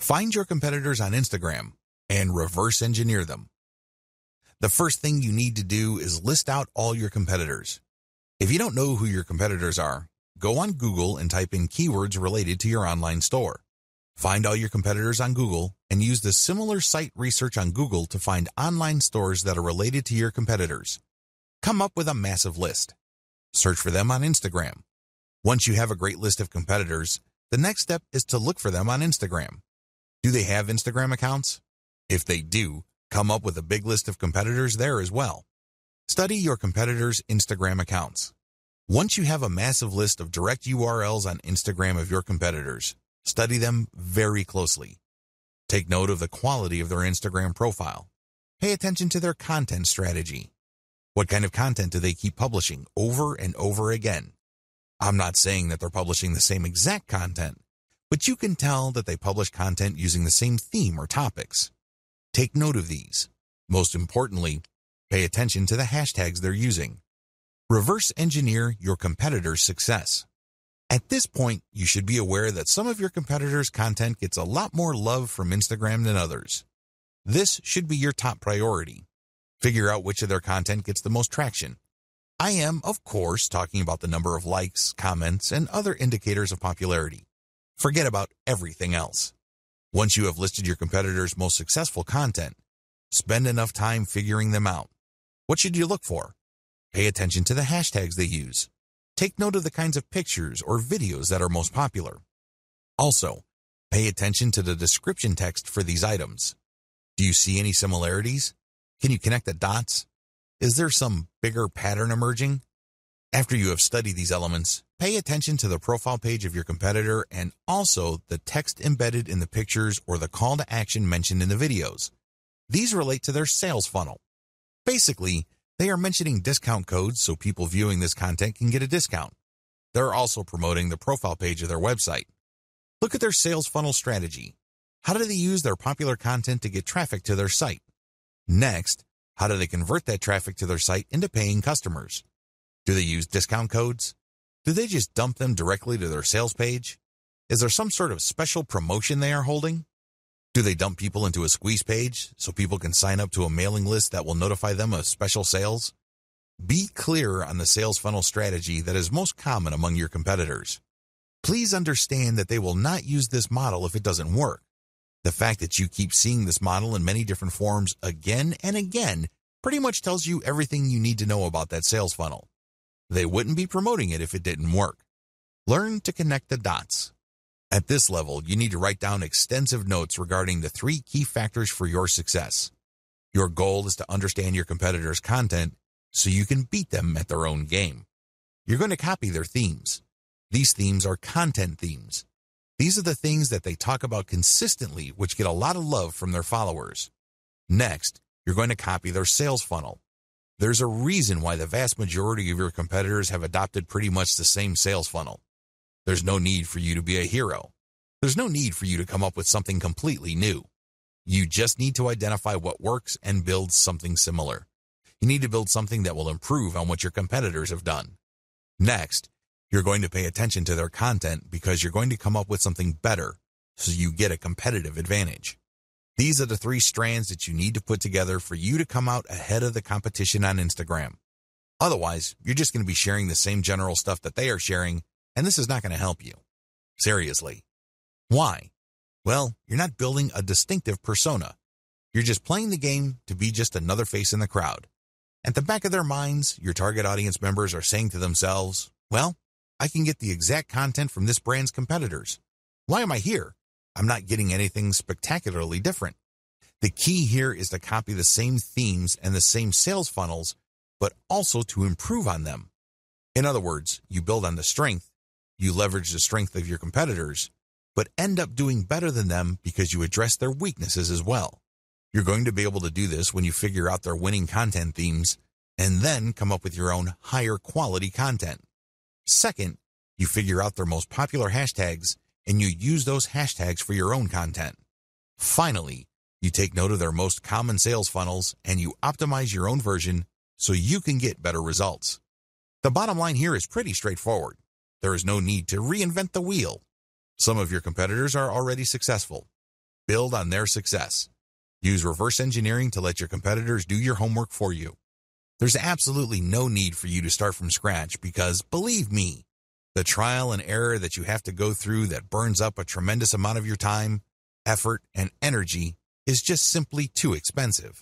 Find your competitors on Instagram and reverse engineer them. The first thing you need to do is list out all your competitors. If you don't know who your competitors are, go on Google and type in keywords related to your online store. Find all your competitors on Google and use the similar site research on Google to find online stores that are related to your competitors. Come up with a massive list. Search for them on Instagram. Once you have a great list of competitors, the next step is to look for them on Instagram. Do they have Instagram accounts? If they do, come up with a big list of competitors there as well. Study your competitors' Instagram accounts. Once you have a massive list of direct URLs on Instagram of your competitors, Study them very closely. Take note of the quality of their Instagram profile. Pay attention to their content strategy. What kind of content do they keep publishing over and over again? I'm not saying that they're publishing the same exact content, but you can tell that they publish content using the same theme or topics. Take note of these. Most importantly, pay attention to the hashtags they're using. Reverse engineer your competitor's success. At this point, you should be aware that some of your competitors' content gets a lot more love from Instagram than others. This should be your top priority. Figure out which of their content gets the most traction. I am, of course, talking about the number of likes, comments, and other indicators of popularity. Forget about everything else. Once you have listed your competitors' most successful content, spend enough time figuring them out. What should you look for? Pay attention to the hashtags they use. Take note of the kinds of pictures or videos that are most popular. Also, pay attention to the description text for these items. Do you see any similarities? Can you connect the dots? Is there some bigger pattern emerging? After you have studied these elements, pay attention to the profile page of your competitor and also the text embedded in the pictures or the call to action mentioned in the videos. These relate to their sales funnel. Basically, they are mentioning discount codes so people viewing this content can get a discount. They're also promoting the profile page of their website. Look at their sales funnel strategy. How do they use their popular content to get traffic to their site? Next, how do they convert that traffic to their site into paying customers? Do they use discount codes? Do they just dump them directly to their sales page? Is there some sort of special promotion they are holding? Do they dump people into a squeeze page so people can sign up to a mailing list that will notify them of special sales? Be clear on the sales funnel strategy that is most common among your competitors. Please understand that they will not use this model if it doesn't work. The fact that you keep seeing this model in many different forms again and again pretty much tells you everything you need to know about that sales funnel. They wouldn't be promoting it if it didn't work. Learn to connect the dots. At this level, you need to write down extensive notes regarding the three key factors for your success. Your goal is to understand your competitors' content so you can beat them at their own game. You're going to copy their themes. These themes are content themes. These are the things that they talk about consistently, which get a lot of love from their followers. Next, you're going to copy their sales funnel. There's a reason why the vast majority of your competitors have adopted pretty much the same sales funnel. There's no need for you to be a hero. There's no need for you to come up with something completely new. You just need to identify what works and build something similar. You need to build something that will improve on what your competitors have done. Next, you're going to pay attention to their content because you're going to come up with something better so you get a competitive advantage. These are the three strands that you need to put together for you to come out ahead of the competition on Instagram. Otherwise, you're just going to be sharing the same general stuff that they are sharing and this is not going to help you. Seriously. Why? Well, you're not building a distinctive persona. You're just playing the game to be just another face in the crowd. At the back of their minds, your target audience members are saying to themselves, well, I can get the exact content from this brand's competitors. Why am I here? I'm not getting anything spectacularly different. The key here is to copy the same themes and the same sales funnels, but also to improve on them. In other words, you build on the strength you leverage the strength of your competitors, but end up doing better than them because you address their weaknesses as well. You're going to be able to do this when you figure out their winning content themes and then come up with your own higher quality content. Second, you figure out their most popular hashtags and you use those hashtags for your own content. Finally, you take note of their most common sales funnels and you optimize your own version so you can get better results. The bottom line here is pretty straightforward. There is no need to reinvent the wheel. Some of your competitors are already successful. build on their success. Use reverse engineering to let your competitors do your homework for you. There's absolutely no need for you to start from scratch because, believe me, the trial and error that you have to go through that burns up a tremendous amount of your time, effort, and energy is just simply too expensive.